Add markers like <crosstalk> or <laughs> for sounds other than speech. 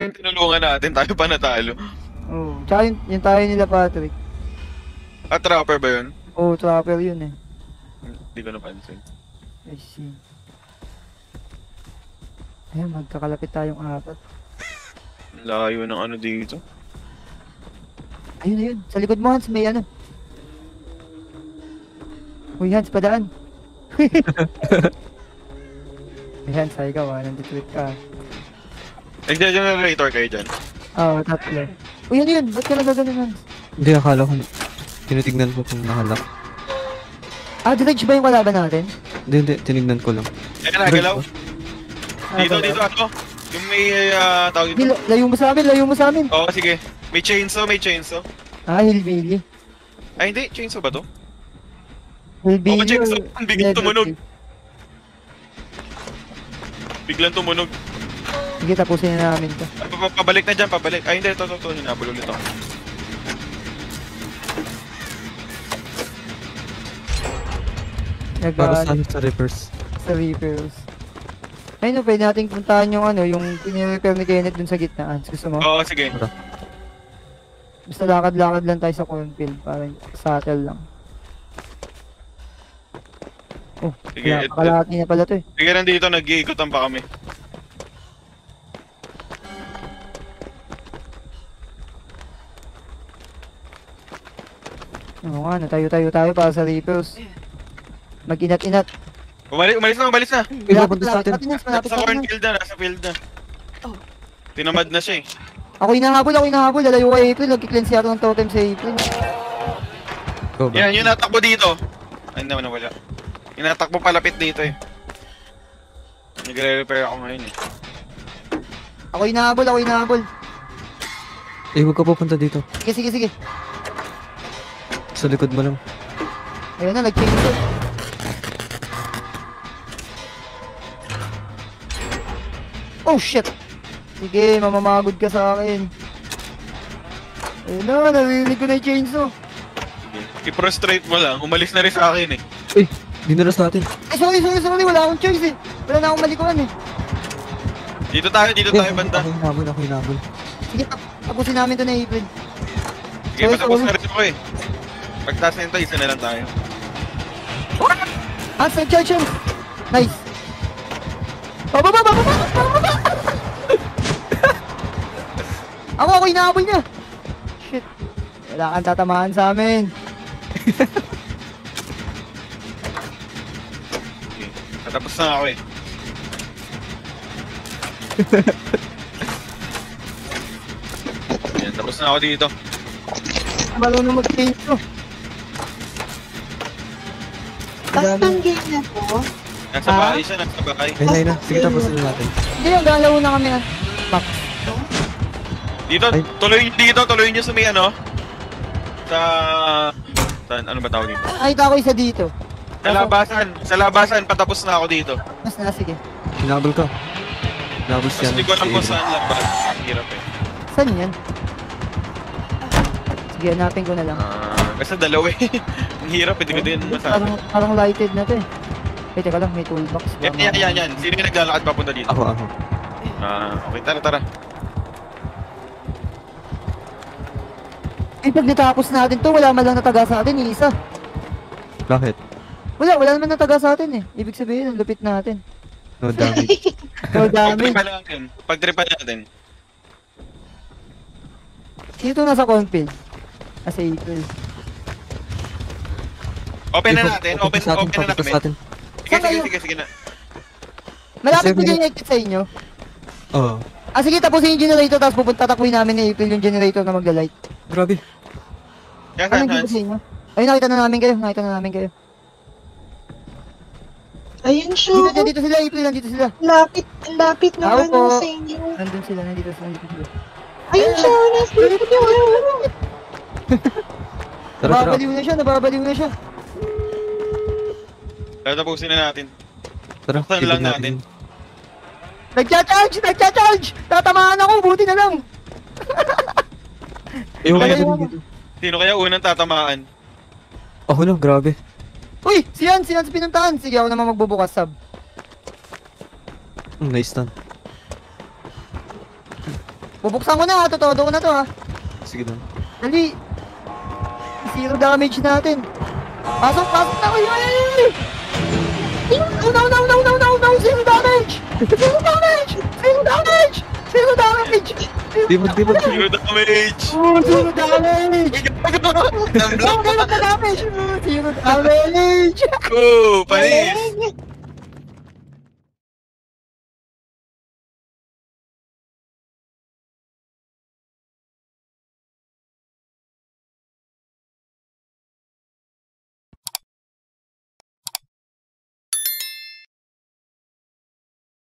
Yung tinulungan natin, tayo pa natalo. Oo. Tsaka yung, yung tayo nila Patrick. At trapper ba yun? Oo, trapper yun eh. Hindi ko napansin. I see. Ayun, magkakalapit tayong apat. <laughs> Layo ng ano dito. Ayun, ayun. Sa likod mo, Hans, may ano. Uy, Hans, padaan. Ay, Hans, ay ah. Nandito ka. Nag-generator kayo dyan. Oo, oh, tatlo. Uy, ano yun? Ba't ka nagagaling, Hans? Hindi, akala ko, tinitignan ko kung nakalak. Ah, dredge ba yung kalaban natin? Hindi, hindi, tinignan ko lang. Ayun, nagalaw. Ah, Dito, wala. dito, ano? Yung may, ah, tawag dito. la- layo mo sa amin, layo mo sa amin. Oo, sige. May chainsaw, may chainsaw. Ah, hillbilly. Ay, hindi. Chainsaw ba to? Hillbilly. Oo, or so, ang biglang tumunog. Biglang tumunog. Sige, tapusin na namin to. Ay, pa- pa- Pabalik na dyan, pabalik. Ay, hindi. Ito, ito, ito. Hinabol ulit ako. Nag, Para ah, sa, sa reverse. sa Reapers. Ayun, no, pwede nating puntahan yung ano, yung pinirepair ni Kenneth dun sa gitnaan. Gusto mo? Oo, sige. Basta lakad-lakad lang tayo sa cornfield para settle lang. Oh, Sige, kaya pakalahati na pala to eh. Sige, nandito. Nag-iikutan pa kami. Oo nga, natayo-tayo tayo para sa Reapers. Mag-inat-inat. Umalis, umalis na, umalis na. Malapit na, malapit Nasa sa cornfield na, nasa field na. Tinamad na siya eh. Ako hinahabol, ako hinahabol. Lalayo kay April. Nag-cleanse yata ng totem sa April. Go? Yan, yung natakbo dito. Ay, naman nawala. Yung natakbo palapit dito eh. Nagre-repair ako ngayon eh. Ako hinahabol, ako hinahabol. Eh, huwag ka pupunta dito. Sige, sige, sige. Sa likod mo lang. Ayun na, nag-change Oh shit! Sige, mamamagod ka sa akin. Ayun na, narinig ko na yung chainsaw. I-prostrate mo lang. Umalis na rin sa akin eh. Eh, dinaras natin. Ay, sorry, sorry, sorry. Wala akong choice eh. Wala na akong malikuan eh. Dito tayo, dito Eh, tayo banda. Ako hinabol, ako hinabol. Sige, tap- tapusin namin to na April. Sige, patapos na rin ako eh. Pagtaas na ito, isa na lang tayo. Hans, nag-charge yun. Nice. Pababa, pababa, pababa! <laughs> ako, ako inaabol niya. Shit. Wala kang tatamaan sa amin. <laughs> Okay. Patapos na ako eh. <laughs> Yan, tapos na ako dito. Marunong mag-change to. Last ng game na to. Nasa Ah? bahay siya, nasa bahay. Na, ayun na. Sige, tapos na natin. Hindi yung galaw na kami. ah. Max. Dito, Ay. tuloy dito, tuloy niyo sa may ano. Sa... Saan, ano ba tawag dito? Nakita ko isa dito. Sa labasan, sa labasan, patapos na ako dito. Mas na, sige. Hinabol ka. Hinabol siya. Tapos hindi ko alam kung saan labas. Hirap eh. Saan yan? Sige, hanapin ko na lang. Ah, kasi dalawa eh. <laughs> Ang hirap, hindi ko din masabi. Parang, parang lighted na to eh. Wait, teka lang, may toolbox. Yan, yan, yan, yan. Sino yung naglalakad papunta dito? Ako, ako. Ah, okay, tara, tara. Eh, pag natapos natin to, wala man lang nataga sa atin, isa. Bakit? Wala, wala naman nataga sa atin eh. Ibig sabihin, ang lupit natin. No damage. <laughs> So, dami. Pagtripan natin. Pagtripan natin. Sino to nasa cornfield? Nasa April. Open na natin, open, open na papunta namin. sa atin. Sige, sige, sige, sige na. Malapit ba yung exit sa inyo? Oo. Ah, sige, tapusin yung generator, tapos pupunta takuin namin ni April yung generator na magla-light. Grabe. Ano yung Hans. sa inyo? Ayun, nakita na namin kayo, nakita na namin kayo. Ayun siya. Dito, dito sila, April, nandito sila. Lapit, lapit Ako naman po. sa inyo. Nandun sila, nandito sila, nandito sila. Ayun siya, nasa likod niyo. Tara. <laughs> Nababaliw na siya, nababaliw na siya. Tatapusin na natin. Tara, Buksan lang natin. Nagcha-charge! Nagcha-charge! Tatamaan ako, buti na lang! Eh, huwag ka Kaya- na dito. Sino kaya unang tatamaan? Ako na, grabe. Uy! Si Yan! Si Yan sa pinuntahan! Sige, ako naman magbubukas sub. Mm, nice stun. Bubuksan ko na ha, totoo ko na to ha. Sige lang. Dali. Zero damage natin. Pasok, pasok na kayo. Ay, ay, ay. No, no, no, no, no, no, no, zero damage. Zero damage. Zero damage. Zero damage. Di mo, di mo. Zero damage! Oh, zero damage. Namblock Zero pa! damage. Zero damage. Oh, panis!